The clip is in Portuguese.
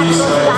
justiça.